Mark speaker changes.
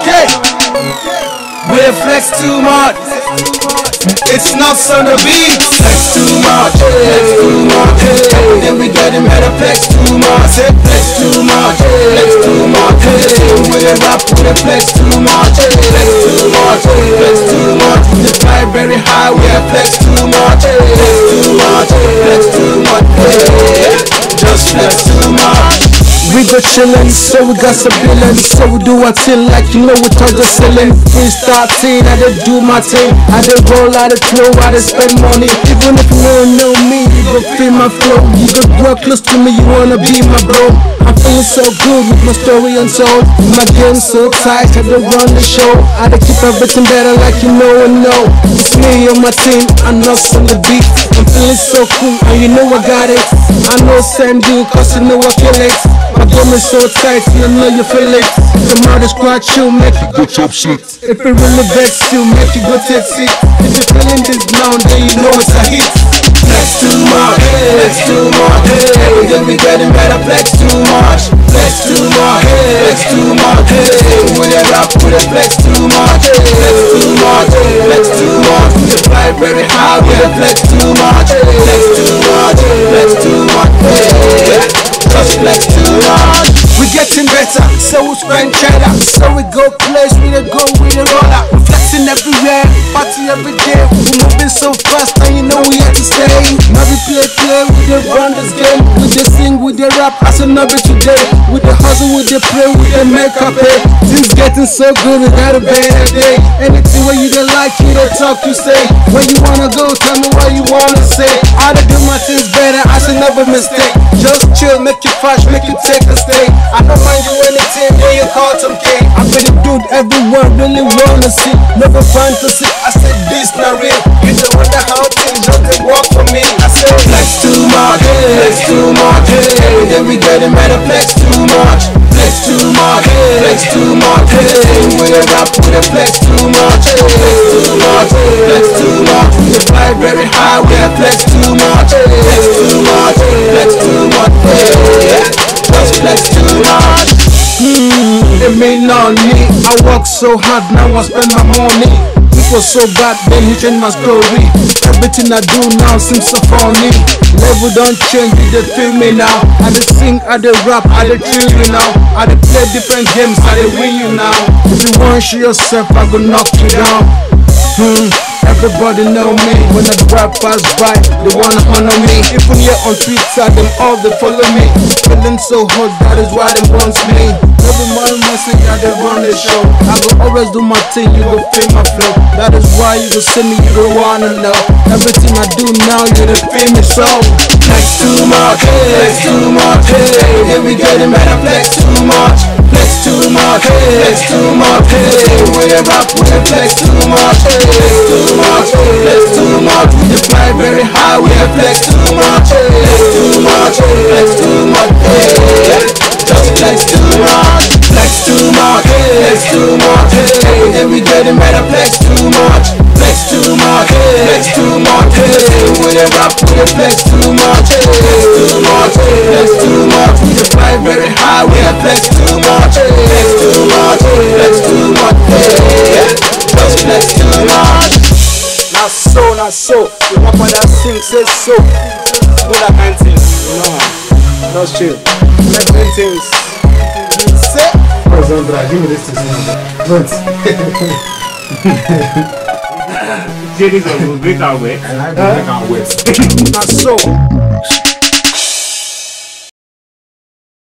Speaker 1: K. We flex too much. It's not on the beat. Flex too much. Flex too much. Then we get him better flex too much. Flex too much. Flex too much. We the rap with the flex too much. Flex too much. Flex too much. The fly very high. We are flex too much. Flex too much. Flex too much. Just flex too much.
Speaker 2: We go chillin', so we got some billin', so we do our thing like you know we talk the ceiling. We starting, I dey do my thing, I dey roll, out dey throw, I dey spend money. Even if you don't know me, you go feel my flow. You go grow close to me, you wanna be my bro. I'm feeling so good with my story untold. My game so tight, I dey run the show. I dey keep everything better like you know and know. It's me and my team, I'm not on the beat. I'm feeling so cool, and you know I got it. I know same dude, cause you know I feel it. Is so tight, you know you feel it. The is quite chill, make you go chop shit. If it really vex you, make you go take. If you're feeling this now, then you know it's a hit.
Speaker 1: Flex too much, flex too much. Every day we getting better, flex too much, flex too much, flex too much. We the rap, we the flex too much, flex too much, flex too much. We fly very high, we flex too much,
Speaker 2: go place, we dey go, we dey roller. We flexing everywhere, party every day. We moving so fast, and you know we here to stay. Now we play, play, we dey run this game. We dey sing, we dey rap, as a number today. We dey hustle, we dey pray, we dey make up pay. Things getting so good, we gotta a better day. Anything where you dey like, you dey talk, you say. Where you wanna go, tell me what you wanna say. I dey do my things better, I should never mistake. Just chill, make you flash, make you take a stay. I don't mind you anything when you call some K. everyone really wanna see. Never fantasy, I said this not real. You don't wonder how things they work for me. I said
Speaker 1: Flex too much, flex too much. Every day we getting better, flex too much, flex too much, flex too much. We the rap, we the flex too much, flex too much, flex too much. We fly very high, we the flex too much, flex too much, flex too much. Just flex too much.
Speaker 2: It may not me. I work so hard, now I spend my money. It was so bad, then he changed my story. Everything I do now seems so funny. Level don't change, dey feel me now. I dey sing, I dey rap, I dey chill you now. I dey play different games, I dey win you now. If you want show yourself, I go knock you down. Hmm. Everybody know me when I rap pass by, they wanna honor me. Even here on Twitter, them all they follow me. Feeling so hot, that is why they want me. Every morning message, I they run the show. I go always do my thing, you go feel my flow. That is why you go see me, you go wanna know. Everything I do now, you feel me so.
Speaker 1: Flex too much, flex too much. Every day we getting better, flex too much, flex too much, flex too much. We the rap, we the flex too much, flex too much, flex too much. We fly very high, we the flex too much, flex too much, too much. Every day we getting better, flex too much, flex too much, flex too much. We the rap, we the flex too much, flex too much, flex too much. We the fly very high, we the flex too much, flex too much, flex too much. Just flex too much.
Speaker 2: Now so, now so. The rapper that sing says so. Do that kind thing. No, no chill. Make them things. Say.
Speaker 3: Sandra, give me this to sing. Don't.
Speaker 4: Jadis will break our way.
Speaker 3: And I can make our west.
Speaker 2: Now so.